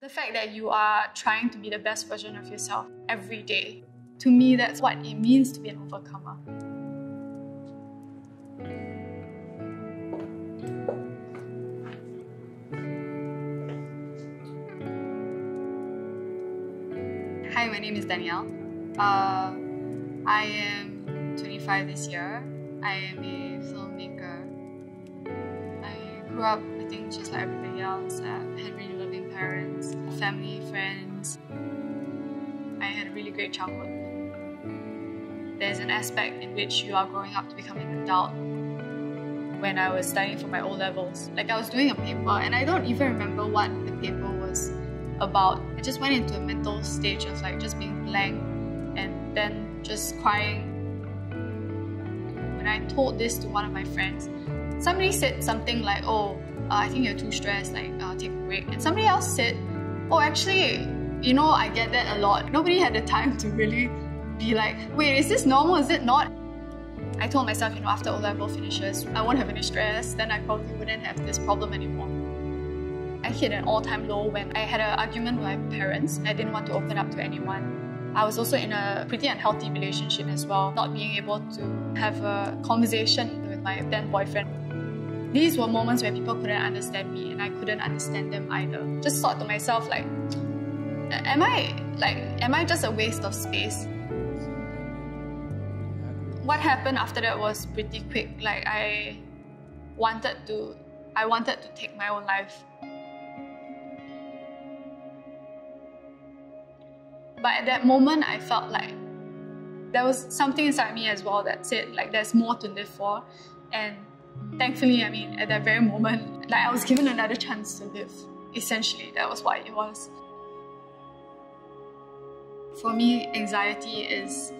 The fact that you are trying to be the best version of yourself every day, to me, that's what it means to be an overcomer. Hi, my name is Danielle. Uh, I am 25 this year. I am a filmmaker. Grew up, I think, just like everybody else. I had really loving parents, family, friends. I had a really great childhood. There's an aspect in which you are growing up to become an adult. When I was studying for my O levels, like I was doing a paper, and I don't even remember what the paper was about. I just went into a mental stage of like just being blank and then just crying. When I told this to one of my friends, somebody said something like, Oh, uh, I think you're too stressed, like, uh, take a break. And somebody else said, Oh, actually, you know, I get that a lot. Nobody had the time to really be like, Wait, is this normal? Is it not? I told myself, you know, after O level finishes, I won't have any stress, then I probably wouldn't have this problem anymore. I hit an all-time low when I had an argument with my parents. I didn't want to open up to anyone. I was also in a pretty unhealthy relationship as well, not being able to have a conversation with my then boyfriend. These were moments where people couldn't understand me and I couldn't understand them either. Just thought to myself like, am I like am I just a waste of space? What happened after that was pretty quick. Like I wanted to I wanted to take my own life. But at that moment, I felt like there was something inside me as well that said like there's more to live for. And thankfully, I mean, at that very moment, like I was given another chance to live. Essentially, that was what it was. For me, anxiety is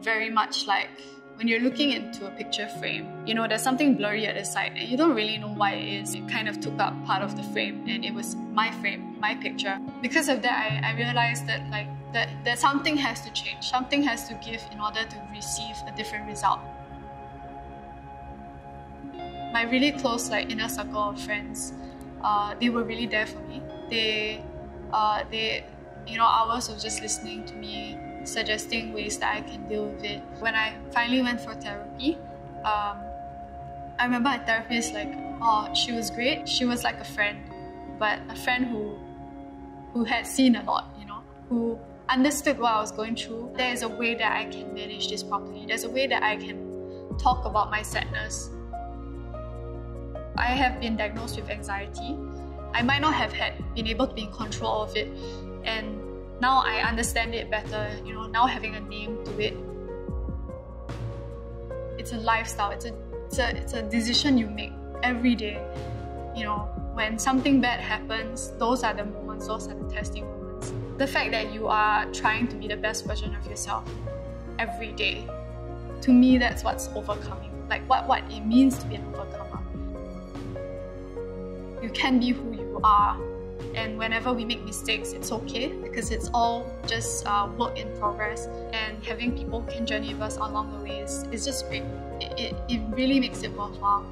very much like when you're looking into a picture frame, you know, there's something blurry at the side and you don't really know why it is. It kind of took up part of the frame and it was my frame, my picture. Because of that, I, I realized that like that, that something has to change, something has to give in order to receive a different result. My really close like inner circle of friends, uh, they were really there for me. They, uh, they, you know, hours of just listening to me, suggesting ways that I can deal with it. When I finally went for therapy, um, I remember a therapist like, oh, she was great. She was like a friend, but a friend who, who had seen a lot, you know, who understood what I was going through. There is a way that I can manage this properly. There's a way that I can talk about my sadness. I have been diagnosed with anxiety. I might not have had been able to be in control of it, and now I understand it better. You know, now having a name to it. It's a lifestyle. It's a it's a it's a decision you make every day. You know, when something bad happens, those are the moments. Those are the testing moments. The fact that you are trying to be the best version of yourself every day, to me, that's what's overcoming. Like what what it means to be an overcomer. You can be who you are. And whenever we make mistakes it's okay because it's all just uh, work in progress. And having people who can journey with us along the way is, is just great. It, it, it really makes it worthwhile